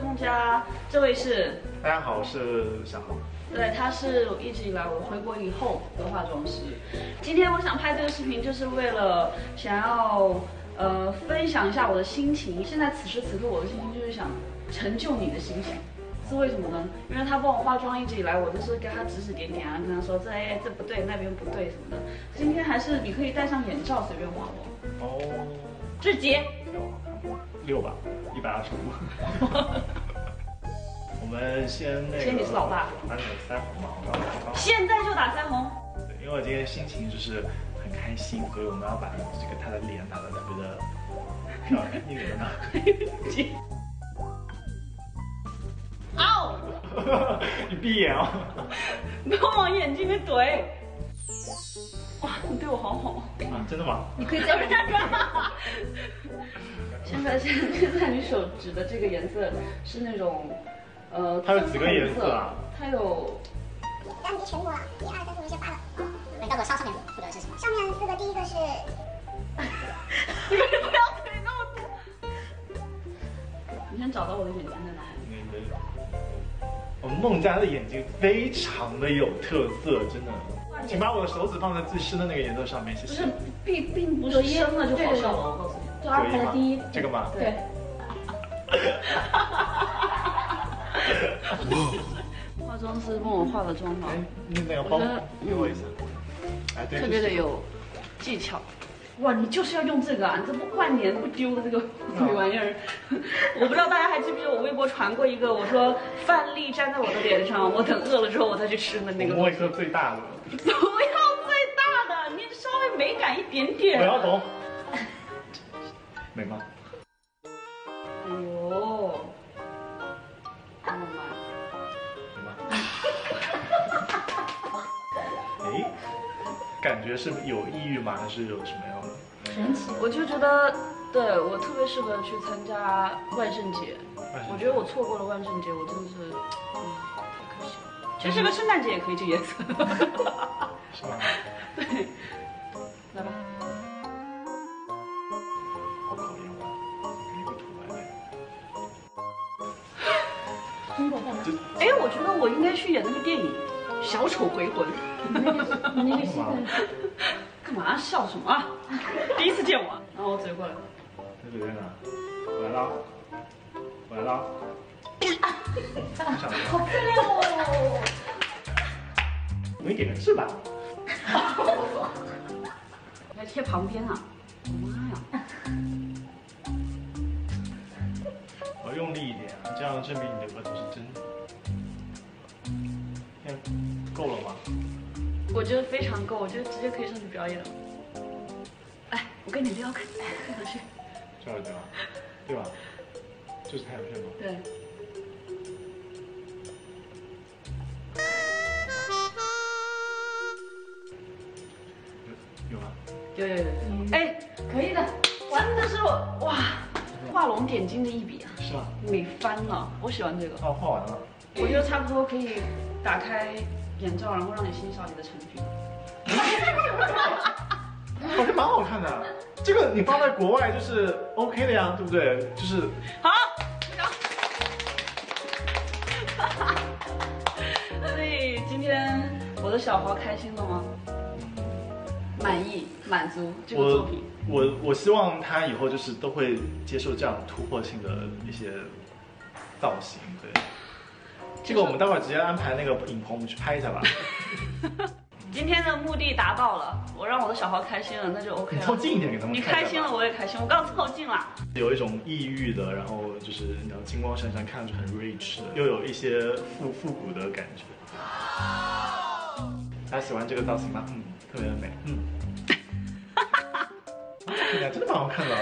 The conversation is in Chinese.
是孟佳，这位是，大家好，我是小豪。对，他是一直以来我回国以后的化妆师。今天我想拍这个视频，就是为了想要呃分享一下我的心情。现在此时此刻我的心情就是想成就你的心情，是为什么呢？因为他帮我化妆，一直以来我都是跟他指指点点啊，跟他说这哎这不对，那边不对什么的。今天还是你可以戴上眼罩随便画我。哦，志杰，六吧，一百二十五。我们先那个，先你是老大，打你的腮红吧，我刚刚。现在就打腮红。对，因为我今天心情就是很开心，所以我们要把这个他的脸打得特别的漂亮。你脸呢？啊！你闭眼哦。不要往眼睛里怼。哇，你对我好好。啊，真的吗？你可以再看看。现在现现在你手指的这个颜色是那种。呃，它有几个颜色啊？它有。然后你全部啊，一二三四五六七八个。你告诉我上上面四个是什么？上面四个，第一个是。你们不要腿那么多。你先找到我的眼睛孟佳的眼睛非常的有特色，真的。请把我的手指放在最深的那个颜色上面，谢谢。不是，并并不是深了就好笑了，我告诉你。就二排的第一。这个吗？对。化妆师帮我化的妆嘛，你那个包给我一下，哎，特别的有技巧。哇，你就是要用这个啊，你这不万年不丢的这个鬼 玩意儿。我不知道大家还记不记得我微博传过一个，我说饭粒粘在我的脸上，我等饿了之后我再去吃的那个。我一个最大的。不要最大的，你稍微美感一点点。我要懂。美吗？感觉是有抑郁吗？还是有什么样的？神奇！我就觉得，对我特别适合去参加万圣节。我觉得我错过了万圣节，我真的是，嗯，太可惜了。其实这个圣诞节也可以这颜色。是吗？对。来吧。好考验我，一个图来中国干嘛？哎，我觉得我应该去演那个电影。小丑回魂，你那个你那个戏干嘛笑什么？第一次见我，然后我嘴过来。在这边呢，我来了，我来了。好漂亮哦！没点个痣吧？还贴旁边啊！妈呀！我要用力一点啊，这样证明你的额头是真的。够了吗？我觉得非常够，我觉得直接可以上去表演了。哎，我跟你撩开，看上去。这样对吧？对吧？就是太阳穴吗？对。有吗？有有有。哎，可以的，真的是哇，画龙点睛的一笔啊！是啊？美翻了，我喜欢这个。哦，画完了。我觉得差不多可以打开。眼罩，然后让你欣赏你的成品。好像蛮好看的，这个你放在国外就是 OK 的呀，对不对？就是好。所以今天我的小豪开心了吗？满意、满足这个作品。我我我希望他以后就是都会接受这样突破性的一些造型，对。这个我们待会儿直接安排那个影棚，我们去拍一下吧。今天的目的达到了，我让我的小豪开心了，那就 OK 凑近一点给他们。你开心了，我也开心。我刚凑近了。有一种抑郁的，然后就是你知道金光闪闪，看上去很 rich 的，又有一些复复古的感觉。大家喜欢这个造型吗？嗯，特别的美。嗯。哈哈哈真的蛮好看的。